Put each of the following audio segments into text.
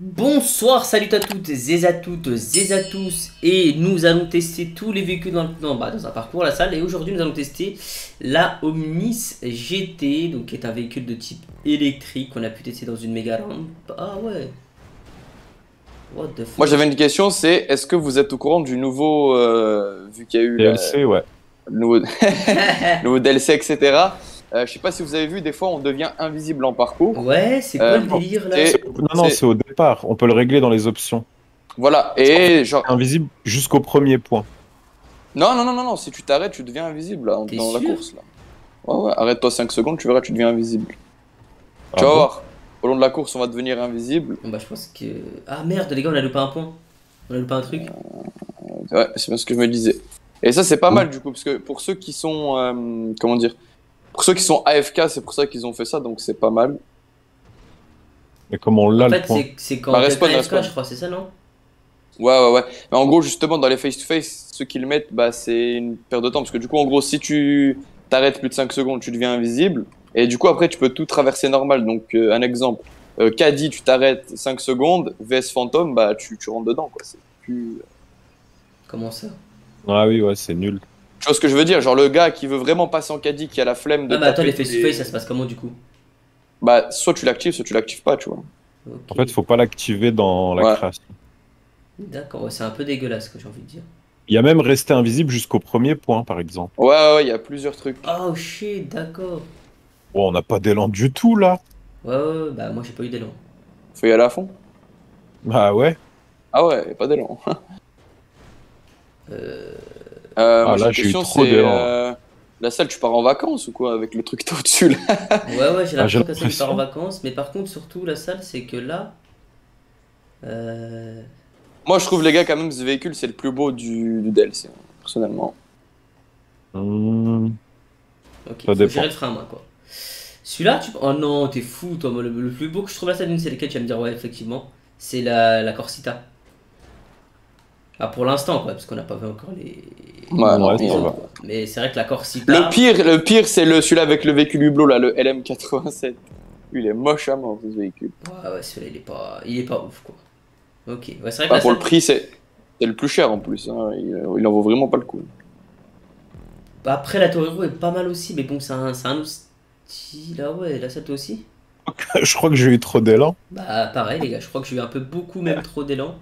Bonsoir, salut à toutes et à toutes et à tous et nous allons tester tous les véhicules dans, dans, bah, dans un parcours la salle et aujourd'hui nous allons tester la Omnis GT donc qui est un véhicule de type électrique qu'on a pu tester dans une méga rampe. Ah ouais. What the fuck Moi j'avais une question c'est est-ce que vous êtes au courant du nouveau euh, vu qu'il y a eu DLC ouais. Le nouveau, nouveau DLC etc. Euh, je sais pas si vous avez vu, des fois on devient invisible en parcours. Ouais, c'est quoi le euh, délire là Non, non, c'est au départ. On peut le régler dans les options. Voilà, et genre. Invisible jusqu'au premier point. Non, non, non, non, non, si tu t'arrêtes, tu deviens invisible là, dans la course là. Ouais, ouais, arrête-toi 5 secondes, tu verras, tu deviens invisible. Ah tu vas voir, au long de la course, on va devenir invisible. Bah, je pense que. Ah merde, les gars, on a loupé un point. On a loupé un truc. Euh, ouais, c'est bien ce que je me disais. Et ça, c'est pas mal du coup, parce que pour ceux qui sont. comment dire pour ceux qui sont AFK, c'est pour ça qu'ils ont fait ça, donc c'est pas mal. Mais comment on l'a En fait, c'est quand bah, AFK, je crois, c'est ça, non? Ouais, ouais, ouais. Mais en gros, justement, dans les face-to-face, ceux qui le mettent, bah, c'est une perte de temps. Parce que du coup, en gros, si tu t'arrêtes plus de 5 secondes, tu deviens invisible. Et du coup, après, tu peux tout traverser normal. Donc, euh, un exemple. Euh, Caddy, tu t'arrêtes 5 secondes. VS Phantom, bah, tu, tu rentres dedans, quoi. C'est plus. Euh, comment ça? Ah oui, ouais, c'est nul. Tu vois ce que je veux dire? Genre le gars qui veut vraiment passer en caddie, qui a la flemme de. Ah, mais attends, les face-to-face, ça se passe comment du coup? Bah, soit tu l'actives, soit tu l'actives pas, tu vois. En fait, faut pas l'activer dans la création. D'accord, c'est un peu dégueulasse, ce que j'ai envie de dire. Il y a même resté invisible jusqu'au premier point, par exemple. Ouais, ouais, il y a plusieurs trucs. Oh shit, d'accord. Oh, on n'a pas d'élan du tout là. Ouais, ouais, bah moi j'ai pas eu d'élan. Faut y aller à fond Bah ouais. Ah ouais, pas d'élan. euh. Euh, ah, là, j'ai eu trop euh, la salle, tu pars en vacances ou quoi avec le truc tout au-dessus là? Ouais, ouais, j'ai ah, l'impression que la salle, tu pars en vacances. Mais par contre, surtout, la salle, c'est que là. Euh... Moi, je trouve, les gars, quand même, ce véhicule, c'est le plus beau du, du DLC, personnellement. Mmh. Ok, faut gérer le frein, moi, quoi. Celui-là, tu. Oh non, t'es fou, toi. le, plus beau que je trouve la salle, c'est lequel tu vas me dire, ouais, effectivement. C'est la, la Corsita. Ah, pour l'instant, quoi, parce qu'on n'a pas vu encore les. Ouais, Mais c'est vrai que la Corsica. Le pire, le pire c'est le, celui-là avec le véhicule hublot, là, le LM87. Il est moche à mort, ce véhicule. Ouais, ouais, celui-là, il est pas, il est pas ouf, quoi. Ok, ouais, c'est vrai que. Bah, pour le prix, c'est le plus cher en plus. Hein. Il, en vaut vraiment pas le coup. Bah, après, la Torero est pas mal aussi, mais bon, c'est un, un style. Ah ouais, là, ça toi aussi? Je crois que j'ai eu trop d'élan. Bah, pareil, les gars, je crois que j'ai eu un peu beaucoup, même trop d'élan.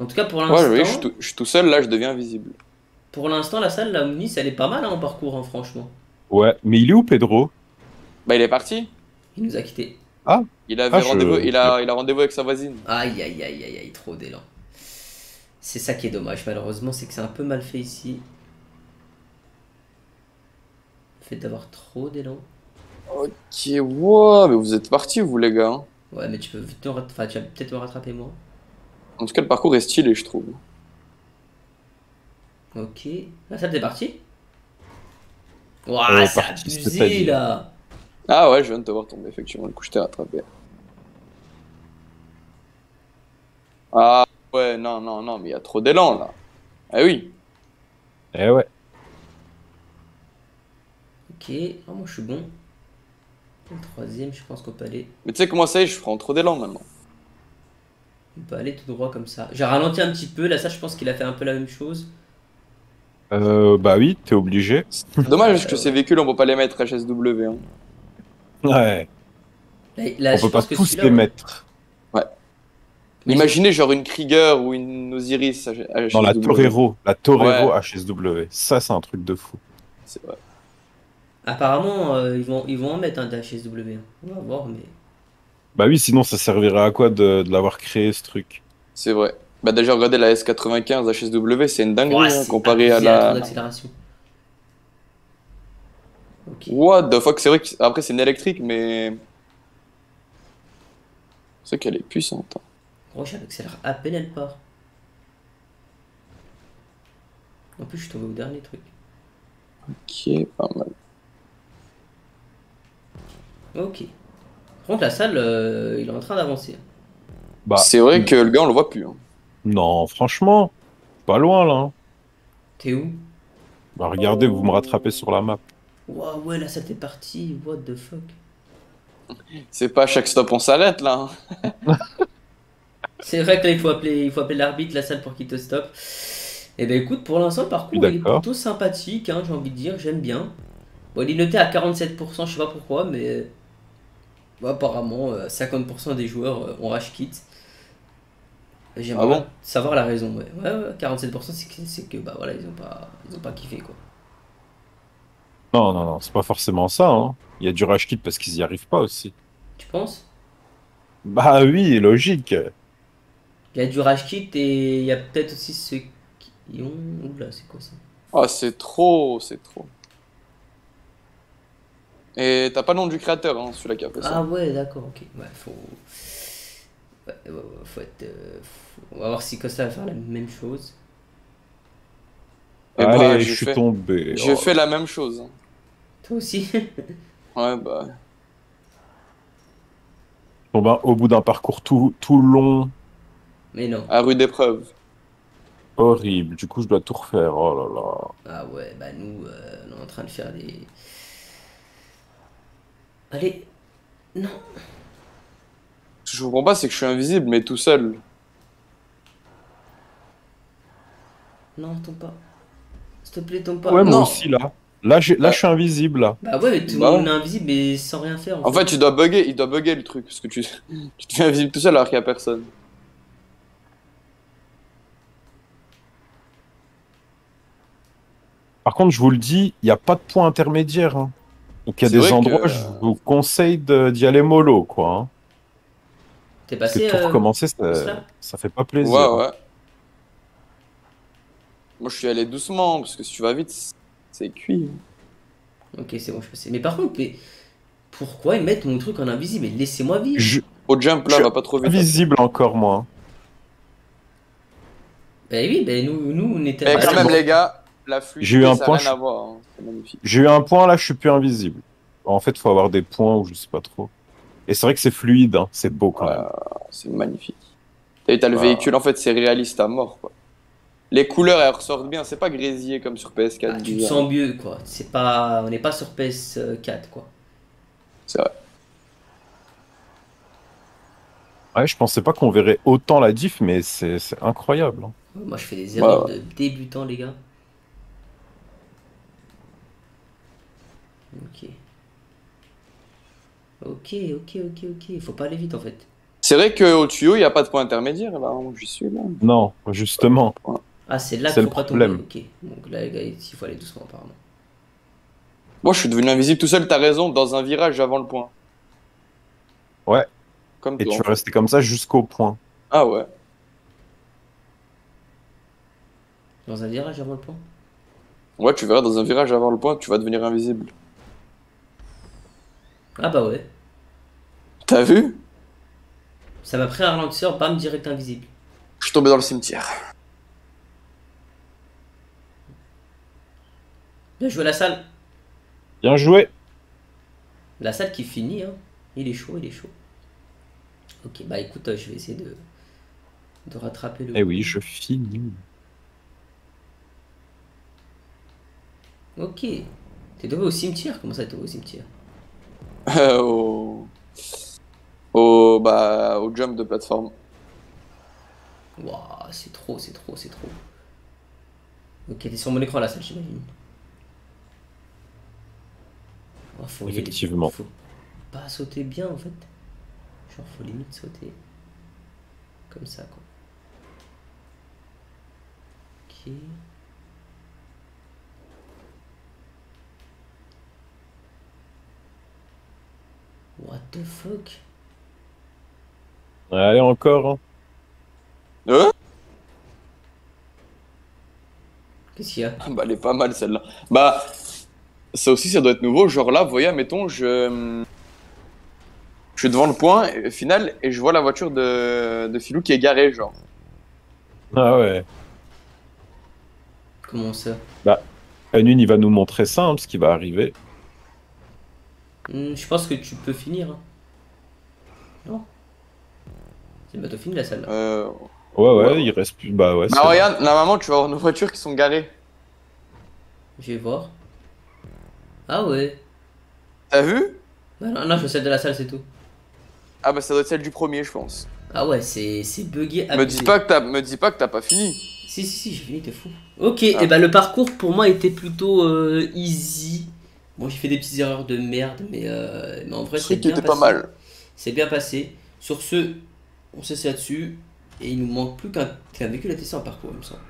En tout cas, pour l'instant. Ouais, je, suis tout seul, là, je deviens invisible. Pour l'instant, la salle, la Omnis, elle est pas mal hein, en parcours, hein, franchement. Ouais, mais il est où, Pedro? Bah, il est parti. Il nous a quittés. Ah Il, avait ah, rendez-vous, il, a, il a rendez-vous avec sa voisine. Aïe, aïe, aïe, aïe, aïe, trop d'élan. C'est ça qui est dommage, malheureusement, c'est que c'est un peu mal fait ici. Le fait d'avoir trop d'élan. Ok, wow, mais vous êtes partis, vous, les gars. Hein. Ouais, mais tu peux enfin, tu vas peut-être me rattraper, moi. En tout cas, le parcours est stylé, je trouve. Ok. La salle est partie Ouah, c'est abusé là Ah ouais, je viens de te voir tomber, effectivement. Du coup, je t'ai rattrapé. Ah ouais, non, non, non, mais il y a trop d'élan là. Eh oui. Eh ouais. Ok, oh, moi je suis bon. Le troisième, je pense qu'on peut aller. Mais tu sais comment ça y est, je prends trop d'élan maintenant. On peut aller tout droit comme ça. J'ai ralenti un petit peu, là ça je pense qu'il a fait un peu la même chose. Euh, bah oui, t'es obligé. Dommage que ces véhicules on peut pas les mettre HSW. Hein. Ouais. Là, on peut pas tous les mettre. Ouais. Imaginez genre une Krieger ou une Osiris HSW. Non, la Torero, la Torero HSW. Ça c'est un truc de fou. C'est vrai. Apparemment, euh, ils, vont, ils vont en mettre un HSW. On va voir, mais. Bah oui, sinon ça servirait à quoi de, l'avoir créé ce truc? C'est vrai. Bah déjà regardez la S95 HSW, c'est une dinguerie hein, comparé à la. What the fuck, c'est vrai que après c'est une électrique, mais. C'est qu'elle est puissante. Hein. Gros, j'accélère à peine elle part. En plus, je suis tombé au dernier truc. Ok, pas mal. Ok. Par contre, la salle, euh, il est en train d'avancer. Bah, c'est vrai que le gars, on le voit plus. Hein. Non, franchement, pas loin là. Hein. T'es où? Bah regardez, vous me rattrapez sur la map. Waouh, ouais, la salle est partie. What the fuck? C'est pas à chaque stop on s'arrête là. Hein. C'est vrai qu'il faut appeler, il faut appeler l'arbitre, la salle pour qu'il te stoppe. Et ben écoute, pour l'instant, le parcours il est D'accord. plutôt sympathique, hein, j'ai envie de dire, j'aime bien. Bon, il est noté à 47%, je sais pas pourquoi, mais bon, apparemment, euh, 50% des joueurs euh, ont rage kit. J'aimerais Ah bon? savoir la raison, ouais. Ouais, ouais, 47% c'est que, c'est que bah voilà, ils ont pas, ils ont pas kiffé quoi. Non, non, non, c'est pas forcément ça. Hein. Il y a du rage kit parce qu'ils y arrivent pas aussi. Tu penses? Bah oui, logique. Il y a du rage kit et il y a peut-être aussi ceux qui ont. Oula, c'est quoi ça? Ah, c'est trop, c'est trop. Et t'as pas le nom du créateur, hein, celui-là qui a fait ça. Ah ouais, d'accord, ok. Ouais, faut. Ouais, ouais, ouais, faut être. euh, On va voir si Costa va faire la même chose. Et Allez, bah, je suis fait- tombé. J'ai Oh. fait la même chose. Toi aussi Ouais, bah. Bon, ben, au bout d'un parcours tout, tout long, Mais non. À rude épreuve. horrible. Du coup, je dois tout refaire. Oh là là. Ah ouais, bah nous, euh, on est en train de faire des. Allez Non Ce que je comprends pas, c'est que je suis invisible, mais tout seul. Non, tombe pas. S'il te plaît, tombe pas. Ouais, moi aussi, là. Là, j'ai- là, je suis invisible, là. Bah ouais, mais tout le Bah monde est invisible mais sans rien faire. En fait, tu dois bugger, il doit bugger le truc, parce que tu, tu te fais invisible tout seul alors qu'il y a personne. Par contre, je vous le dis, il n'y a pas de point intermédiaire. hein. Donc, il y a des endroits, que- je vous conseille de- d'y aller mollo, quoi. hein. T'es Parce que passé. tout euh, recommencer, cela ça, ça fait pas plaisir. Ouais, ouais. Moi, je suis allé doucement, parce que si tu vas vite, c'est cuit. Ok, c'est bon, je suis passé. Mais par contre, mais pourquoi ils mettent mon truc en invisible? Mais laissez-moi vivre. Je Au jump, là, Je- va pas trop vite. invisible encore, moi. Bah oui, bah nous, nous on était. Bah, quand même, les gars, la fluidité, J'ai eu un ça point, n'a rien je- à voir. hein. C'est magnifique. J'ai eu un point, là, je suis plus invisible. En fait, faut avoir des points ou je sais pas trop. Et c'est vrai que c'est fluide, hein. c'est beau quand Ouais. même. C'est magnifique. Et t'as le Ah. véhicule, en fait, c'est réaliste à mort, quoi. Les couleurs, elles ressortent bien, c'est pas grésillé comme sur PS4. Ah, tu te sens mieux quoi. C'est pas, on n'est pas sur PS4 quoi. C'est vrai. Ouais, je pensais pas qu'on verrait autant la diff, mais c'est incroyable. hein. Moi je fais des erreurs Ouais. de débutant les gars. Ok. Ok, ok, ok, ok. Faut pas aller vite en fait. C'est vrai qu'au tuyau, il n'y a pas de point intermédiaire, là, où j'y suis, là. Non, justement. Ah, c'est là C'est qu'il le faut pas tomber. problème. Ok. Donc là, les gars, il faut aller doucement apparemment. Moi, je suis devenu invisible tout seul, t'as raison, dans un virage avant le point. Ouais. Comme Et toi. tu vas rester comme ça jusqu'au point. Ah ouais. Dans un virage avant le point? Ouais, tu verras, dans un virage avant le point, tu vas devenir invisible. Ah bah ouais. T'as vu? Ça m'a pris un ralentisseur, bam, direct invisible. Je suis tombé dans le cimetière. Bien joué la salle. Bien joué. La salle qui finit, hein. Il est chaud, il est chaud. Ok, bah écoute, euh, je vais essayer de, de rattraper le. Eh oui, je finis. Ok. T'es tombé au cimetière? Comment ça, t'es tombé au cimetière? Au... Au... Bah, au jump de plateforme. Waouh, c'est trop, c'est trop, c'est trop. Ok, t'es sur mon écran la salle, j'imagine. Oh, faut Effectivement. Faut pas sauter bien en fait. Genre, faut limite sauter. Comme ça, quoi. Ok. What the fuck? Allez, encore. hein. Euh Qu'est-ce qu'il y a? Bah, elle est pas mal celle-là. Bah, ça aussi, ça doit être nouveau. Genre là, vous voyez, mettons, je. Je suis devant le point et- final et je vois la voiture de, de Filou qui est garée, genre. Ah ouais. Comment ça? Anune, il va nous montrer ça, hein, ce qui va arriver. Hmm, Je pense que tu peux finir. hein. Non C'est bientôt fini la salle là. Euh... Ouais, ouais, Ouais. il reste plus. Bah ouais. Bah, regarde, normalement, tu vas avoir nos voitures qui sont garées. Je vais voir. Ah ouais. T'as vu? Ah non, non, je veux celle de la salle, c'est tout. Ah, bah, ça doit être celle du premier, je pense. Ah ouais, c'est c'est bugué. Me dis pas que t'as, me dis pas que t'as pas fini. Si, si, si, j'ai fini, t'es fou. Ok, Ah. et bah le parcours pour moi était plutôt euh, easy. Bon, j'ai fait des petites erreurs de merde, mais, euh, mais en vrai, Ce c'est bien passé. pas mal. C'est bien passé. Sur ce, on s'essaie là-dessus. Et il nous manque plus qu'un qu'un véhicule à tester en parcours, il me semble.